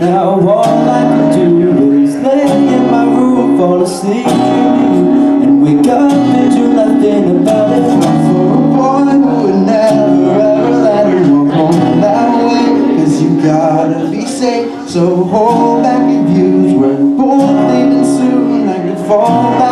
Now all I can do is lay in my room, fall asleep. And wake up and do nothing about it. For a boy who would never ever let her walk home that way. Cause you gotta be safe, so hold back your views. We're both leaving soon, I could fall back